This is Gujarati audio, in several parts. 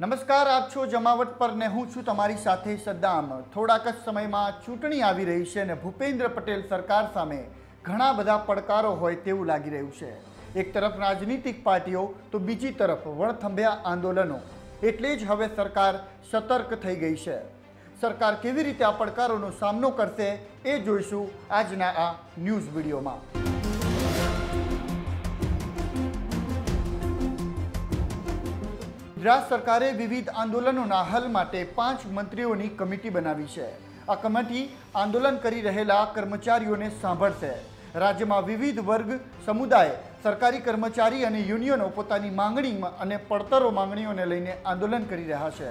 નમસ્કાર, આપ છો જમાવટ પર ને હું છું તમારી સાથે સદ્દામ. થોડાક જ સમયમાં ચૂંટણી આવી રહી છે અને ભૂપેન્દ્ર પટેલ સરકાર સામે ઘણા બધા પડકારો હોય તેવું લાગી રહ્યું છે. એક તરફ રાજનીતિક પાર્ટીઓ, તો બીજી તરફ વણથંભ્યા આંદોલનો. એટલે જ હવે સરકાર સતર્ક થઈ ગઈ છે. સરકાર કેવી રીતે આ પડકારોનો સામનો કરશે એ જોઈશું આજના આ ન્યૂઝ વિડીયોમાં. ગુજરાત સરકારે વિવિધ આંદોલનોના હલ માટે પાંચ મંત્રીઓની કમિટી બનાવી છે. આ કમિટી આંદોલન કરી રહેલા કર્મચારીઓને સાંભળશે. રાજ્યમાં વિવિધ વર્ગ, સમુદાય, સરકારી કર્મચારી અને યુનિયનો પોતાની માંગણી અને પડતરો માંગણીઓને લઈને આંદોલન કરી રહ્યા છે.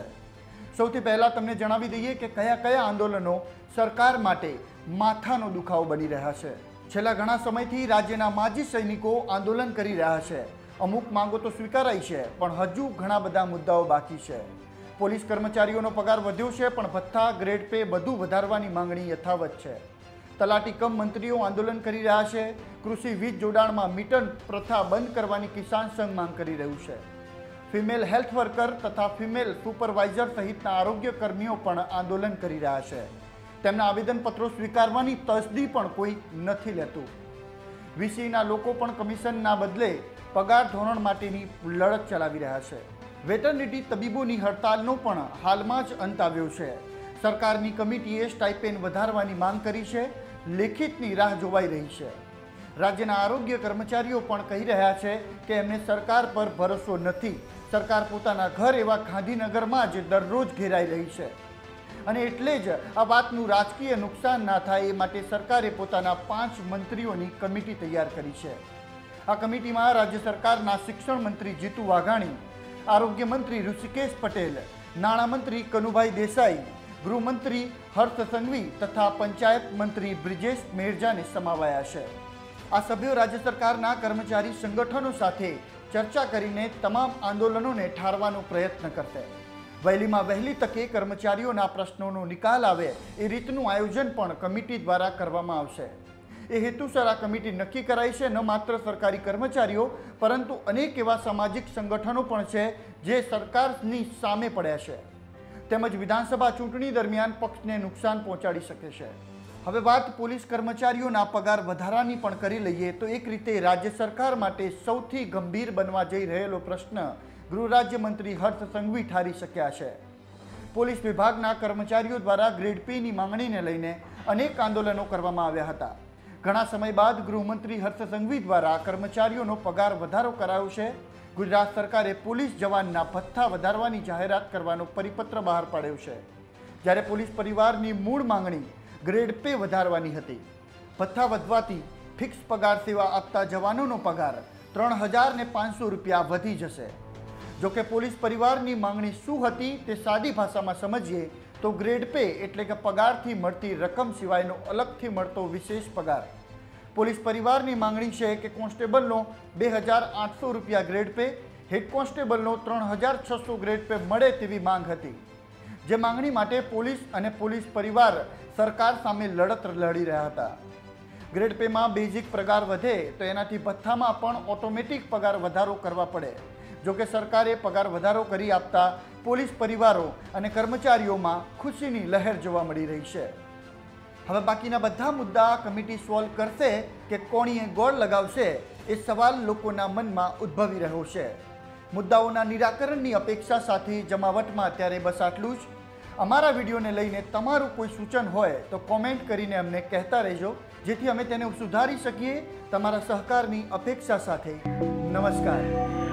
સૌથી પહેલાં તમને જણાવી દઈએ કે કયા કયા આંદોલનો સરકાર માટે માથાનો દુખાવો બની રહ્યા છે. છેલ્લા ઘણા સમયથી રાજ્યના માજી સૈનિકો આંદોલન કરી રહ્યા છે. અમુક માંગો તો સ્વીકારાઈ છે, પણ હજુ ઘણા બધા મુદ્દાઓ બાકી છે. પોલીસ કર્મચારીઓનો પગાર વધ્યો છે, પણ ભથ્થા, ગ્રેડ પે બધું વધારવાની માંગણી યથાવત છે. તલાટી કમ મંત્રીઓ આંદોલન કરી રહ્યા છે, કૃષિ વીજ જોડાણમાં મીટર પ્રથા બંધ કરવાની કિસાન સંઘ માંગ કરી રહ્યું છે. ફિમેલ હેલ્થ વર્કર તથા ફિમેલ સુપરવાઇઝર સહિતના આરોગ્ય કર્મીઓ પણ આંદોલન કરી રહ્યા છે. તેમના આવેદનપત્રો સ્વીકારવાની તસદી પણ કોઈ નથી લેતું. વીસીના લોકો પણ કમિશનના બદલે પગાર ધોરણ માટેની લડત ચલાવી રહ્યા છે. વેટરનિટી તબીબોની હડતાલનો પણ હાલમાં જ અંત આવ્યો છે. સરકારની કમિટીએ સ્ટાઇપેન્ડ વધારવાની માંગ કરી છે. લેખિતની રાહ જોવાઈ રહી છે. રાજ્યના આરોગ્ય કર્મચારીઓ પણ કહી રહ્યા છે કે એમને સરકાર પર ભરોસો નથી. સરકાર પોતાના ઘર એવા ગાંધીનગરમાં જ દરરોજ ઘેરાઈ રહી છે. અને એટલે જ આ વાતનું રાજકીય નુકસાન ના થાય એ માટે સરકારે પોતાના પાંચ મંત્રીઓની કમિટી તૈયાર કરી છે. આ કમિટીમાં રાજ્ય સરકારના શિક્ષણ મંત્રી જીતુ વાઘાણી, આરોગ્ય મંત્રી ઋષિકેશ પટેલ નાણામંત્રી કનુભાઈ દેસાઈ, ગૃહમંત્રી હર્ષ સંઘવી તથા પંચાયત મંત્રી બ્રિજેશ મેરજાને સમાવાયા છે. આ સભ્યો રાજ્ય સરકારના કર્મચારી સંગઠનો સાથે ચર્ચા કરીને તમામ આંદોલનોને ઠારવાનો પ્રયત્ન કરશે. વહેલીમાં વહેલી તકે કર્મચારીઓના પ્રશ્નોનો નિકાલ આવે એ રીતનું આયોજન પણ કમિટી દ્વારા કરવામાં આવશે. એ હેતુસર આ કમિટી નક્કી કરાઈ છે, ન માત્ર સરકારી કર્મચારીઓ, પરંતુ અનેક એવા સામાજિક સંગઠનો પણ છે જે સરકારની સામે પડ્યા છે. તેમજ વિધાનસભા ચૂંટણી દરમિયાન પક્ષને નુકસાન પહોંચાડી શકે છે. હવે વાત પોલીસ કર્મચારીઓના પગાર વધારાની પણ કરી લઈએ તો એક રીતે રાજ્ય સરકાર માટે સૌથી ગંભીર બનવા જઈ રહેલો પ્રશ્ન ગૃહ રાજ્યમંત્રી હર્ષ સંઘવી ઠારી શક્યા છે. પોલીસ વિભાગના કર્મચારીઓ દ્વારા ગ્રેડ પીની માંગણીને લઈને અનેક આંદોલનો કરવામાં આવ્યા હતા. ઘણા સમય બાદ ગૃહમંત્રી હર્ષ સંઘવી દ્વારા કર્મચારીઓનો પગાર વધારો કરાયો છે. ગુજરાત સરકારે પોલીસ જવાનના ભથ્થા વધારવાની જાહેરાત કરવાનો પરિપત્ર બહાર પાડ્યો છે. જ્યારે પોલીસ પરિવારની મૂળ માંગણી ગ્રેડ પે વધારવાની હતી. ભથ્થા વધવાથી ફિક્સ પગાર સેવા આપતા જવાનોનો પગાર ત્રણ હજાર પાંચસો રૂપિયા વધી જશે. જોકે પોલીસ પરિવારની માંગણી શું હતી તે સાદી ભાષામાં સમજીએ તો ગ્રેડ પે એટલે કે પગારથી મળતી રકમ સિવાયનો અલગથી મળતો વિશેષ પગાર. પોલીસ પરિવારની માંગણી છે કે કોન્સ્ટેબલનો બે હજાર આઠસો રૂપિયા ગ્રેડ પે હેડ કોન્સ્ટેબલનો ત્રણ હજાર છસો ગ્રેડ પે મળે તેવી માંગ હતી. જે માંગણી માટે પોલીસ અને પોલીસ પરિવાર સરકાર સામે લડત લડી રહ્યા હતા. ગ્રેડ પેમાં બેઝિક પગાર વધે તો એનાથી ભથ્થામાં પણ ઓટોમેટિક પગાર વધારો કરવા પડે. જોકે સરકારે પગાર વધારો કરી આપતા પોલીસ પરિવારો અને કર્મચારીઓમાં ખુશીની લહેર જોવા મળી રહી છે. હવે બાકીના બધા મુદ્દા કમિટી સોલ્વ કરશે કે કોણીએ ગોળ લગાવશે એ સવાલ લોકોના મનમાં ઉદ્ભવી રહ્યો છે. મુદ્દાઓના નિરાકરણની અપેક્ષા સાથે જમાવટમાં અત્યારે બસ આટલું જ. અમારા વિડીયોને લઈને તમારું કોઈ સૂચન હોય તો કોમેન્ટ કરીને અમને કહેતા રહેજો, જેથી અમે તેને સુધારી શકીએ તમારા સહકારની અપેક્ષા સાથે. નમસ્કાર.